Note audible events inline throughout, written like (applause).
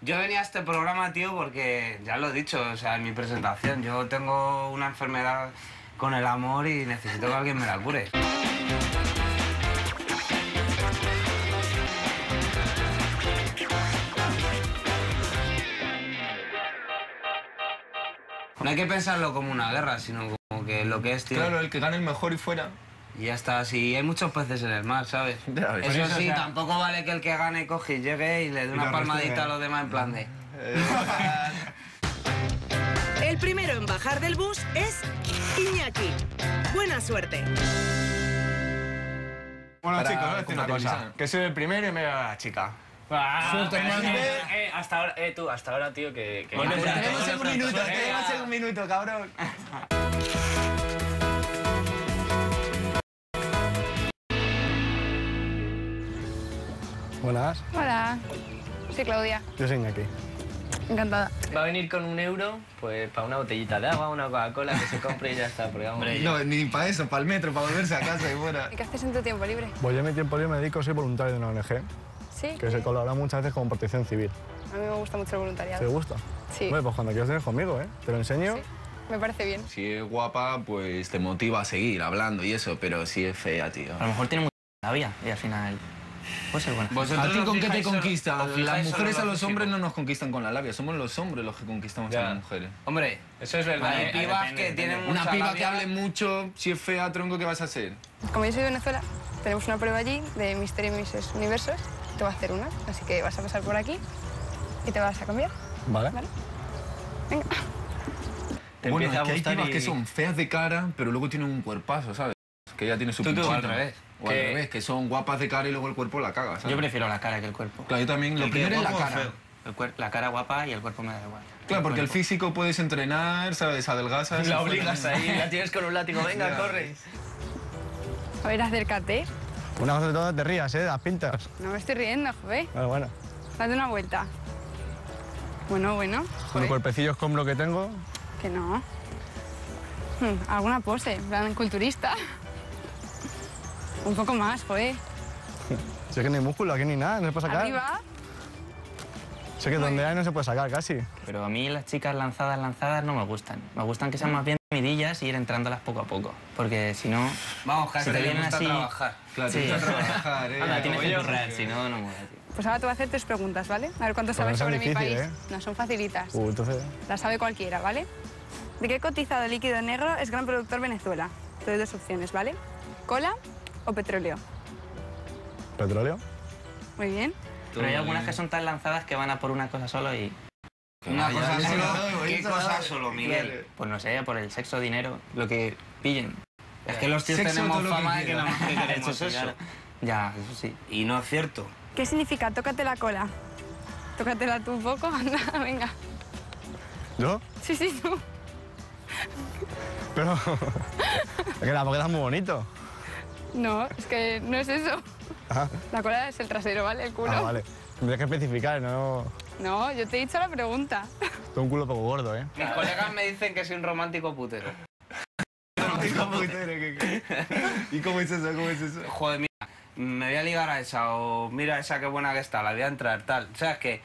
Yo venía a este programa, tío, porque ya lo he dicho, o sea, en mi presentación, yo tengo una enfermedad con el amor y necesito que alguien me la cure. No hay que pensarlo como una guerra, sino como que lo que es, tío. Claro, el que gane el mejor y fuera. Y ya está, si hay muchos peces en el mar, ¿sabes? Ya ves. Eso sí, o sea- tampoco vale que el que gane coge y llegue y le dé una palmadita a los demás en plan de... El primero en bajar del bus es Iñaki. Buena suerte. Bueno, Para chicos, voy a decir una cosa. Que soy el primero y me voy a la chica. Suerte, hermano. Eh, eh, hasta ahora, eh, tú, hasta ahora, tío, que... que Bueno, tenemos un minuto, tenemos un minuto, cabrón. Buenas, Hola, soy Claudia, yo soy Iñaki. encantada. Va a venir con un euro, pues para una botellita de agua, una Coca-Cola que se compre y ya está. Porque vamos, No, ni para eso, para el metro, para volverse a casa y fuera. ¿Y qué haces en tu tiempo libre? Pues yo en mi tiempo libre me dedico, soy voluntario de una ONG, Sí, que se colabora muchas veces con protección civil. a mí me gusta mucho el ¿Te voluntariado. gusta? Sí, Bueno, pues cuando quieras tener conmigo, ¿eh? Te lo enseño. Sí. me parece bien. Si es guapa, pues te motiva a seguir hablando y eso, pero si es fea, tío. a lo mejor tiene mucha labia y al final puede ser buena. ¿A ti con qué te solo- conquista? Las mujeres a lo los físico. hombres no nos conquistan con la labia, somos los hombres los que conquistamos a las mujeres. Hombre, Eso es verdad. hay eh, pibas depende, que depende. tienen Una mucha piba que hable mucho, si es fea, tronco, ¿qué vas a hacer? Como yo soy de Venezuela, tenemos una prueba allí de Misterio y Mises Universos. Te voy a hacer una, así que vas a pasar por aquí y te vas a cambiar. Vale. Vale. Venga. Te bueno, es que hay pibas y- que son feas de cara, pero luego tienen un cuerpazo, ¿sabes? Que ella tiene su Tú, tú, pinchito. al revés. O al Que- revés, que son guapas de cara y luego el cuerpo la caga, ¿sabes? Yo prefiero la cara que el cuerpo. Claro, yo también. Lo El primero es la cara. El la cara guapa y el cuerpo me da igual. Claro, porque el físico puedes entrenar, ¿sabes? Adelgazas. La obligas ahí, la tienes con un látigo, venga, (laughs) Ya. corre. A ver, acércate. Una cosa de todas te rías, ¿eh? Las pintas. No me estoy riendo, joder. Bueno, bueno. Date una vuelta. Bueno, bueno. Con los Joder, cuerpecillos como lo que tengo. que no. Hmm, alguna pose, en plan culturista. Un poco más, joder. (laughs) Si es que ni músculo, aquí ni nada, no se puede sacar. Arriba. Sé que donde hay no se puede sacar casi. Pero a mí las chicas lanzadas, lanzadas no me gustan. Me gustan que sean más bien midillas y ir entrándolas poco a poco. Porque si no... Vamos, casi Si te vienen así- trabajar. Claro, Sí. te gusta trabajar, (laughs) ¿eh? Anda, tienes que currar, si no, no mola, tío. Pues ahora te voy a hacer tres preguntas, ¿vale? A ver cuánto Pues sabes no sobre mi país. ¿eh? No, son facilitas. Uh, entonces. Las sabe cualquiera, ¿vale? ¿De qué cotizado líquido negro es gran productor Venezuela? Te doy dos opciones, ¿vale? ¿Cola o petróleo? ¿Petróleo? Muy bien. Pero hay algunas que son tan lanzadas que van a por una cosa solo y... Una Ah, cosa solo, ¿qué cosa solo, Miguel? Pues no sé, por el sexo, dinero, lo que pillen. Es que los tíos Sexo, tenemos fama de que que (laughs) queremos Eso. Ya, eso sí. Y no es cierto. ¿Qué significa tócate la cola? Tócatela tú un poco, (laughs) anda, venga. ¿Yo? Sí, sí, tú. Pero. (laughs) es que la es muy bonito. No, es que no es eso. Ah, La cola es el trasero, ¿vale? El culo. ah, vale. Tendrías que especificar, no. No, yo te he dicho la pregunta. Tengo un culo poco gordo, ¿eh? Mis colegas me dicen que soy un romántico putero. ¿Y cómo es eso? ¿Cómo es eso? Joder, mira, me voy a ligar a esa o mira esa qué buena que está, la voy a entrar, tal. O sea, es que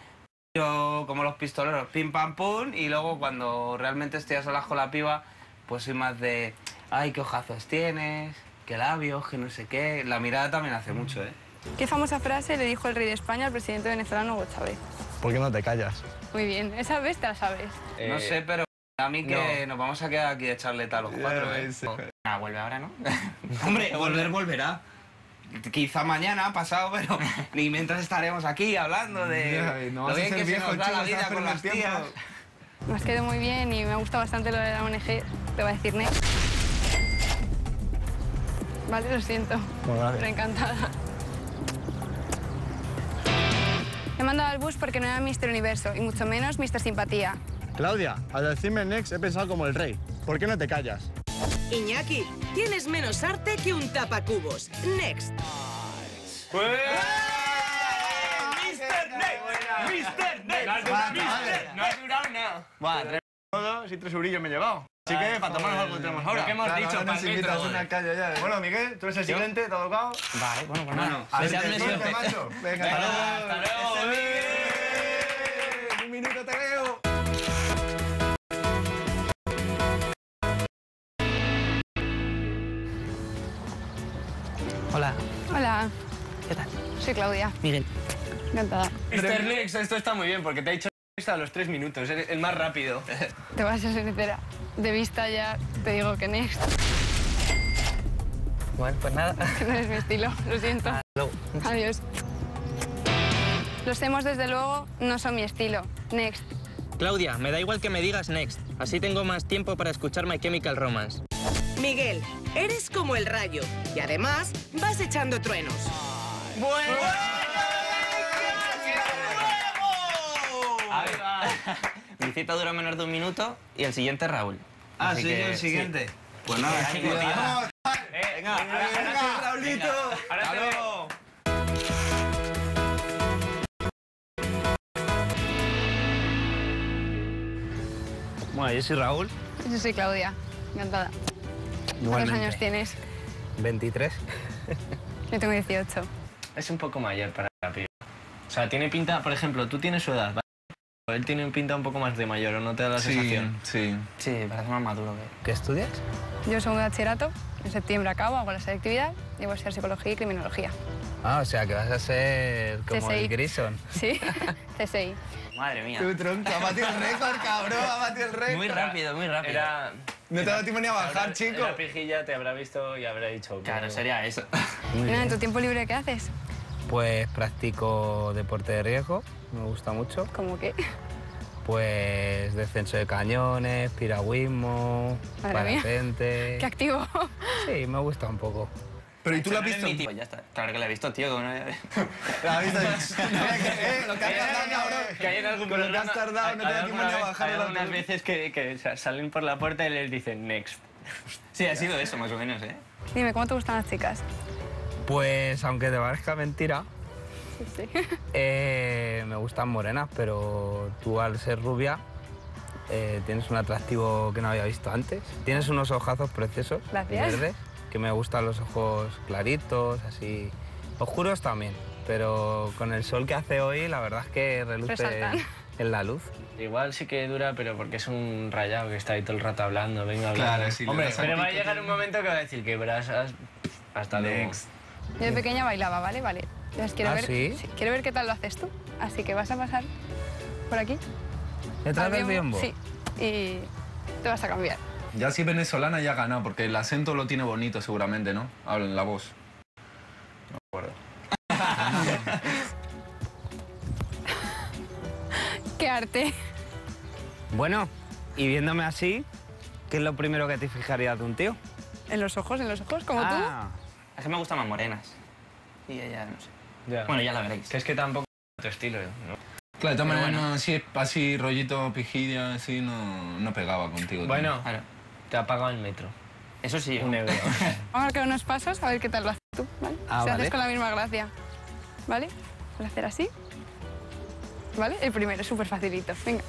yo como los pistoleros, pim pam pum, y luego cuando realmente estoy a solas con la piba, pues soy más de, ay, qué ojazos tienes, qué labios, que no sé qué. La mirada también hace mucho, ¿eh? ¿Qué famosa frase le dijo el rey de España al presidente venezolano Hugo Chávez? ¿Por qué no te callas? Muy bien, esa vez te la sabes. no Eh, sé, pero a mí que no. nos vamos a quedar aquí a echarle tal los cuatro, ¿eh? Ah, vuelve ahora, ¿no? (laughs) Hombre, volver volverá. Quizá mañana, pasado, pero (laughs) ni mientras estaremos aquí hablando de no lo a bien que se viejo, nos da la vida con las tías. Me has quedado muy bien y me gusta bastante lo de la ONG. Te voy a decir next. Vale, lo siento. Bueno, gracias. Pero encantada. He mandado al bus porque no era Mister Universo y mucho menos Mister Simpatía. Claudia, al decirme next he pensado como el rey. ¿Por qué no te callas? Iñaki, tienes menos arte que un tapacubos. Next. No has durado nada. Buah, tres y tres eurillos me he llevado. Así que para tomarnos algo tenemos ahora. ¿Qué hemos claro, dicho? Ahora nos invitas a una eh. calle ya. ¿eh? Bueno, Miguel, tú eres el siguiente, ¿te ha tocado? Vale, bueno, pues nada. A ver, te suerte, macho. Venga, hasta luego. Hasta luego. Un minuto te veo. Hola. Hola. ¿Qué tal? Soy Claudia. Miguel. Encantada. Mr. Nix, esto está muy bien porque te ha hecho a los tres minutos, eres el más rápido. Te vas a ser sincera. De vista ya te digo que next. Bueno, pues nada. (laughs) No es mi estilo, lo siento. Luego. Adiós. Los temas, desde luego, no son mi estilo. Next. Claudia, me da igual que me digas next. Así tengo más tiempo para escuchar My Chemical Romance. Miguel, eres como el rayo y además vas echando truenos. Ver, mi (laughs) cita dura menos de un minuto y el siguiente es Raúl. Ah, Así sí, que, el siguiente. Pues nada, Sí. chico, Venga, tío. Venga, venga, Raulito. Bueno, yo soy Raúl, Yo soy Claudia. Encantada. ¿Cuántos años tienes? 23. (laughs) Yo tengo 18. Es un poco mayor para la piba. O sea, tiene pinta, por ejemplo, tú tienes su edad, ¿vale? Él tiene pinta un poco más de mayor, ¿o no te da la Sí, sensación? sí. Sí, parece más maduro que... ¿Qué estudias? Yo soy un bachillerato. En septiembre acabo, hago la selectividad y voy a estudiar psicología y criminología. Ah, o sea, que vas a ser como CSI. el Grison. Sí, (laughs) CSI. Madre mía. tronco, ha batido el récord, cabrón, ha batido el récord. Muy rápido, muy rápido. Era... No te ha dado tiempo ni a bajar, chico. La pijilla te habrá visto y habrá dicho... Claro, sería eso. Y nada, ¿En tu tiempo libre qué haces? Pues practico deporte de riesgo, me gusta mucho. Como que. Pues descenso de cañones, piragüismo, parapente. ¡Qué activo! Sí, me gusta un poco. Pero ¿y tú la has visto? tipo, Ya está. Claro que la he visto, tío. como no- (laughs) La has visto. (laughs) Eh, lo que has tardado, cabrón. Que hay en algún Con lo que has tardado, no te hay da tiempo ni a bajar Hay algunas veces que, que sa- salen por la puerta y les dicen next. (laughs) Sí, ha sido eso, más o menos, ¿eh? Dime, ¿cómo te gustan las chicas? Pues aunque te parezca mentira, Sí, sí. eh, me gustan morenas, pero tú al ser rubia eh, tienes un atractivo que no había visto antes. Tienes unos ojazos preciosos, Gracias. verdes, que me gustan los ojos claritos, así oscuros también. Pero con el sol que hace hoy, la verdad es que reluce en la luz. Igual sí que dura, pero porque es un rayado que está ahí todo el rato hablando, venga hablando. Claro, si le Hombre, pero va a llegar un momento que va a decir que brasas hasta luego. Next. Yo de pequeña bailaba, ¿vale? Vale. Entonces quiero ¿Ah, ver. sí? quiero ver qué tal lo haces tú. Así que vas a pasar por aquí. ¿Detrás del biombo? Sí. Y te vas a cambiar. Ya si venezolana ya ha ganado, porque el acento lo tiene bonito seguramente, ¿no? Habla en la voz. (laughs) ¡Qué arte! Bueno, y viéndome así, ¿qué es lo primero que te fijarías de un tío? En los ojos, en los ojos, como Ah, Es que me gustan más morenas. Y ella, no sé. Ya. Bueno, ya la veréis. que es que tampoco es tu estilo, ¿no? Claro, de todas maneras, bueno. no, si es así rollito pijilla, así, no, no pegaba contigo. Bueno, Claro. te ha pagado el metro. Eso sí. Un euro. (laughs) Vamos a marcar unos pasos a ver qué tal lo haces tú, ¿vale? Ah, si vale. haces con la misma gracia. ¿Vale? Voy a hacer así. ¿Vale? El primero, es súper facilito. Venga.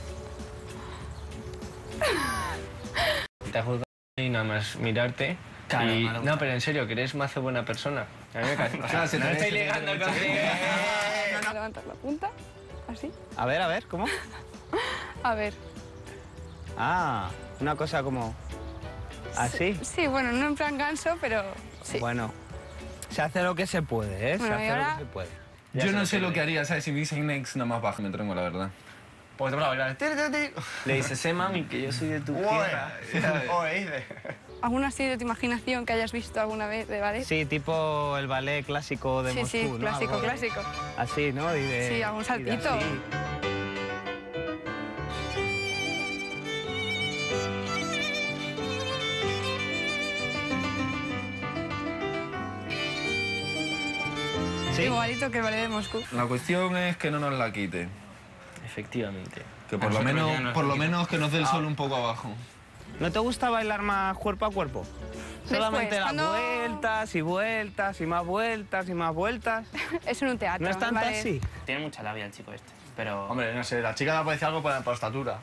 te ha juzgado y nada más mirarte. Claro, y- no, pero en serio, que eres mazo buena persona. A mí me cae. (laughs) Se no se ligando contigo. (laughs) Levantar la punta. Así. a ver, a ver, ¿cómo? A ver. Ah, una cosa como... ¿Así? Sí, bueno, no en plan ganso, pero sí. Bueno, se hace lo que se puede, ¿eh? Bueno, se hace ahora- lo que se puede. Ya Yo no sé lo que haría, ¿sabes? Si me dicen next, nada más bajo, me trengo, la verdad. Pues te vas a bailar. (laughs) Le dices, sé mami, que yo soy de tu tierra. ¿Alguna así de tu imaginación que hayas visto alguna vez de ballet? Sí, tipo el ballet clásico de sí, Moscú, sí, ¿no? clásico, Algo clásico. Así, ¿no? Y de- Sí, algún saltito. Sí. Igualito que el ballet de Moscú. La cuestión es que no nos la quite. Efectivamente. Que por lo nosotros menos, por lo quita. menos que nos dé el sol un poco abajo. ¿No te gusta bailar más cuerpo a cuerpo? Solamente das cuando- vueltas y vueltas y más vueltas y más vueltas. (laughs) Es en un teatro. ¿No es tanto ballet. así? Tiene mucha labia el chico este. Pero. Hombre, no sé, la chica me parece algo por, por estatura.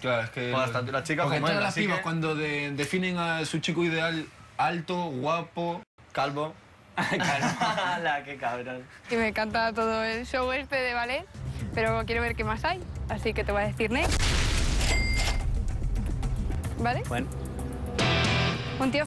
Claro, es que... Pues hasta la chica Porque como todas las así pibas que- cuando de- definen a su chico ideal alto, guapo... Calvo. (laughs) La qué cabrón. Y me encanta todo el show este de ballet, pero quiero ver qué más hay. Así que te voy a decir next. ¿Vale? Bueno, Un tío